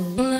Love.